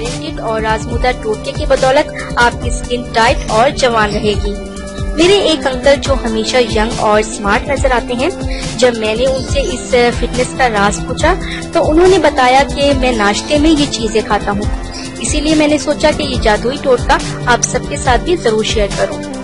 Talented और राजमुदा टोटके की बदौलत आपकी स्किन टाइट और जवान रहेगी। मेरे एक अंकल जो हमेशा यंग और स्मार्ट नज़र आते हैं, जब मैंने उनसे इस फिटनेस का राज पूछा तो उन्होंने बताया कि मैं नाश्ते में ये चीज़ें खाता हूँ। इसीलिए मैंने सोचा कि ये जादुई टोटका आप सबके साथ भी ज़रूर शेयर करूँ।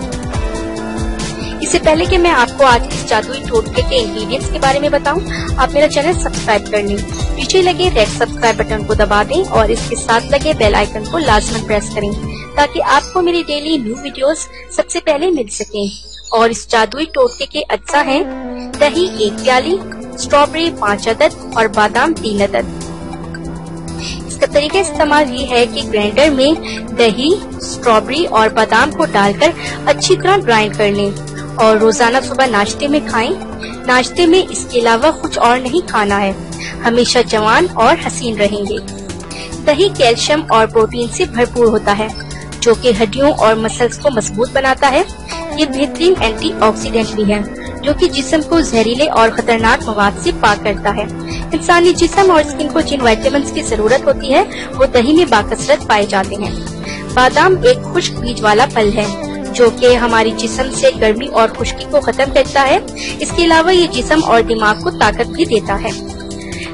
इससे पहले कि मैं आपको आज इस जादुई टोटके के इंग्रेडिएंट्स के बारे में बताऊँ, आप मेरा चैनल सब्सक्राइब कर लें। पीछे लगे रेड सब्सक्राइब बटन को दबा दें और इसके साथ लगे बेल आइकन को लाजमन प्रेस करें ताकि आपको मेरी डेली न्यू वीडियोस सबसे पहले मिल सके। और इस जादुई टोटके के अच्छा है दही एक प्याली स्ट्रॉबेरी पाँच अदद और बादाम तीन अदद। इसका तरीका इस्तेमाल ये है कि ग्राइंडर में दही स्ट्रॉबेरी और बादाम को डालकर अच्छी तरह ग्राइंड कर लें। और रोज़ाना सुबह नाश्ते में खाएँ। नाश्ते में इसके अलावा कुछ और नहीं खाना है। हमेशा जवान और हसीन रहेंगे। दही, कैल्शियम और प्रोटीन से भरपूर होता है, जो कि हड्डियों और मसल्स को मज़बूत बनाता है। ये बेहतरीन एंटीऑक्सीडेंट भी है, जो कि जिस्म को जहरीले और खतरनाक मवाद से पाक करता है। इंसानी जिस्म और स्किन को जिन वाइटामिन की ज़रूरत होती है, वो दही में बाकसरत पाए जाते हैं। बादाम एक खुश्क बीज वाला फल है। जो कि हमारी जिसम से गर्मी और खुश्की को खत्म करता है, इसके अलावा ये जिसम और दिमाग को ताकत भी देता है।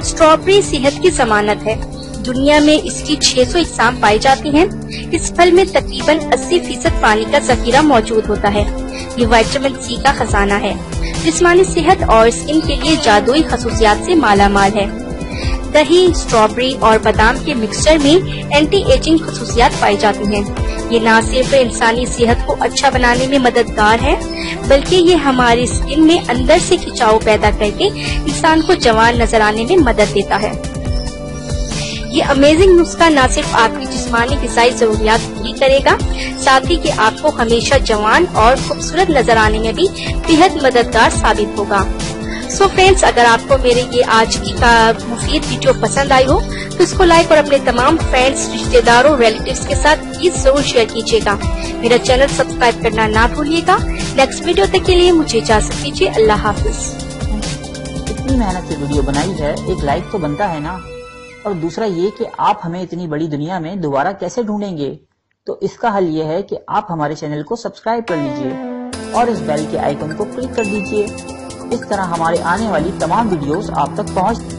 स्ट्रॉबेरी सेहत की जमानत है। दुनिया में इसकी 600 इकसाम पाई जाती हैं। इस फल में तकरीबन 80 फ़ीसद पानी का जखीरा मौजूद होता है। ये विटामिन सी का खजाना है। जिसमानी सेहत और स्किन के लिए जादुई खसूसियात से माला माल है। दही, स्ट्रॉबेरी और बादाम के मिक्सचर में एंटी एजिंग खसूसियात पाई जाती हैं। ये न सिर्फ़ इंसानी सेहत को अच्छा बनाने में मददगार है, बल्कि ये हमारी स्किन में अंदर से खिंचाव पैदा करके इंसान को जवान नज़र आने में मदद देता है ये अमेजिंग नुस्खा न सिर्फ़ आपकी जिस्मानी गजाई जरूरियात पूरी करेगा, साथ ही कि आपको हमेशा जवान और खूबसूरत नज़र आने में भी बेहद मददगार साबित होगा सो फ्रेंड्स अगर आपको मेरे ये आज की का मुफीद वीडियो पसंद आई हो तो इसको लाइक और अपने तमाम फ्रेंड्स रिश्तेदारों रिलेटिव्स के साथ प्लीज़ ज़रूर शेयर कीजिएगा। मेरा चैनल सब्सक्राइब करना ना भूलिएगा। नेक्स्ट वीडियो तक के लिए मुझे इजाज़त दीजिए। अल्लाह हाफिज। इतनी मेहनत से वीडियो बनाई है, एक लाइक तो बनता है ना। और दूसरा ये कि आप हमें इतनी बड़ी दुनिया में दोबारा कैसे ढूंढेंगे? तो इसका हल ये है कि आप हमारे चैनल को सब्सक्राइब कर लीजिए और इस बेल के आइकन को क्लिक कर दीजिए। इस तरह हमारे आने वाली तमाम वीडियोस आप तक पहुँच